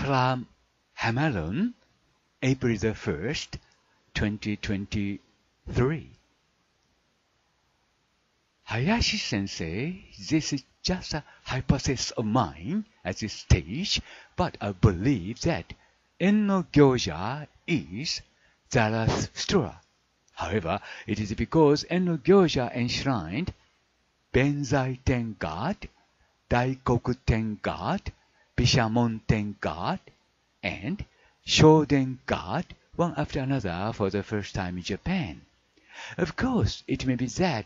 from Hamalon, April the 1st, 2023. Hayashi sensei, this is just a hypothesis of mine at this stage, but I believe that Enno Gyoja is Zarathustra. However, it is because Enno Gyoja enshrined Benzai Ten God, Daikoku Ten God, Bishamon Ten God, and Shoden God one after another for the first time in Japan. Of course, it may be that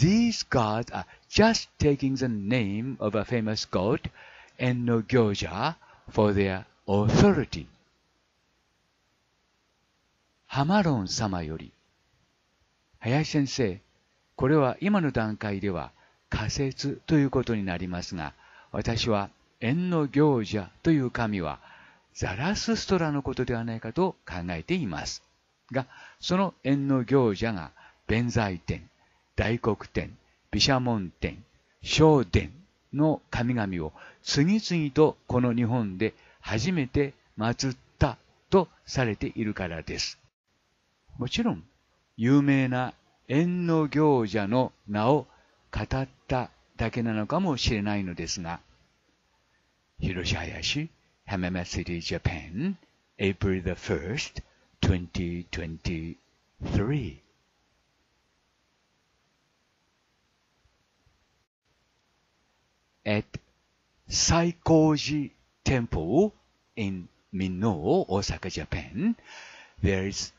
these gods are just taking the name of a famous god, Enno Gyoja, for their authority. ハマロン様より、林先生、これは今の段階では仮説ということになりますが、私は縁の行者という神はザラスストラのことではないかと考えています。が、その縁の行者が弁財天、大黒天、毘沙門天、小殿の神々を次々とこの日本で初めて祀ったとされているからです。もちろん、有名な縁の行者の名を語っただけなのかもしれないのですが、Hiroshi Hayashi, City, Japan, April the 1st, 2023. At Saikoji Temple in Minno, Osaka, Japan, there is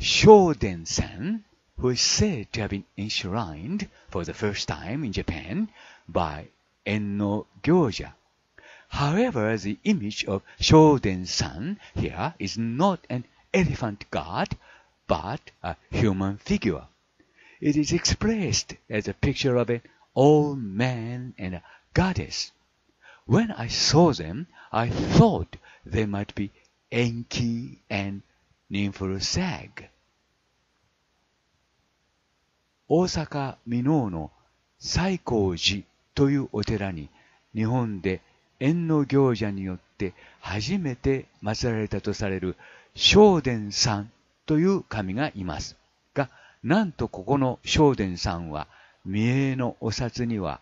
Shoden-san, who is said to have been enshrined for the first time in Japan by Enno Gyoja. However, the image of Shoden-san here is not an elephant god, but a human figure. It is expressed as a picture of an old man and a goddess. When I saw them, I thought they might be Enki and Nymphal-Sag. 大阪箕面の西光寺というお寺に日本で 縁の行者によって初めて祀られたとされる正殿さんという神がいます。が、なんとここの正殿さんは、三重のお札には、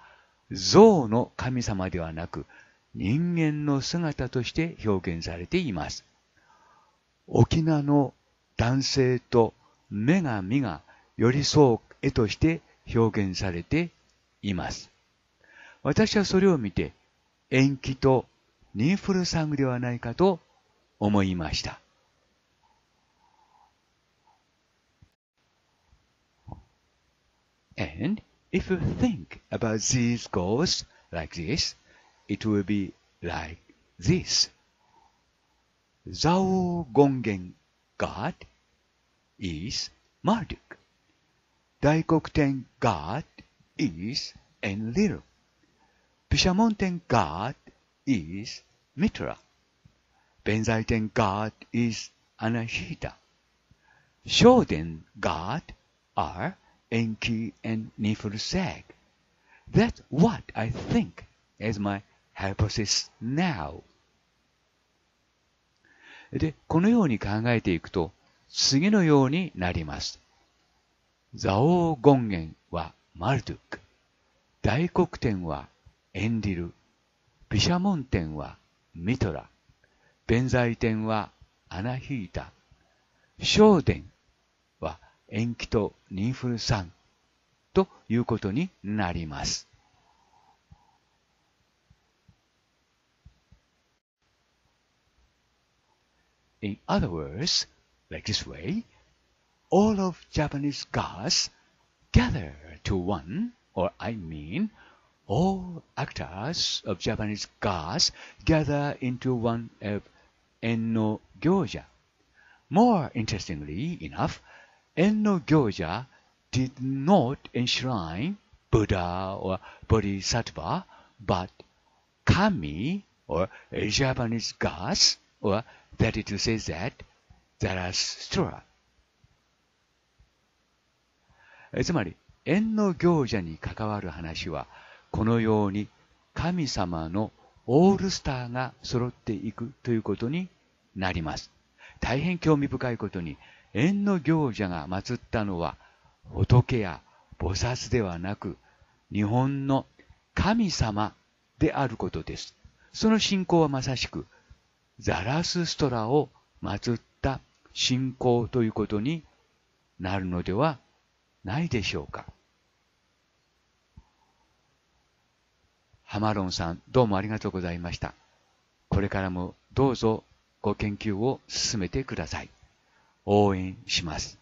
象の神様ではなく、人間の姿として表現されています。沖縄の男性と女神が寄り添う絵として表現されています。私はそれを見て、延期とニンフルサングではないかと思いました。And if you think about these goals like this, it will be like this. Zhao Gongen God is Marduk. Daikokten God is Enlil. Bishamonten god is Mitra. Benzaiten god is Anahita. Shoden god are Enki and Niflsag. That's what I think as my hypothesis now. で、このように考えていくと、次のようになります。ザオー権現はマルドゥク。大黒天はエンリル、毘沙門天はミトラ、弁財天はアナヒータ、小殿は延期とニンフルサンということになります。In other words, like this way, all of Japanese gods gather to one, or I mean, all actors of Japanese gods gather into one of Enno Gyoja. More interestingly enough, Enno Gyoja did not enshrine Buddha or Bodhisattva, but Kami or Japanese gods, or that is to say that Zarathustra. つまり、縁の行者に関わる話は、 このように神様のオールスターが揃っていくということになります。大変興味深いことに、縁の行者が祀ったのは仏や菩薩ではなく、日本の神様であることです。その信仰はまさしく、ザラスストラを祀った信仰ということになるのではないでしょうか。ハマロンさん、どうもありがとうございました。これからもどうぞご研究を進めてください。応援します。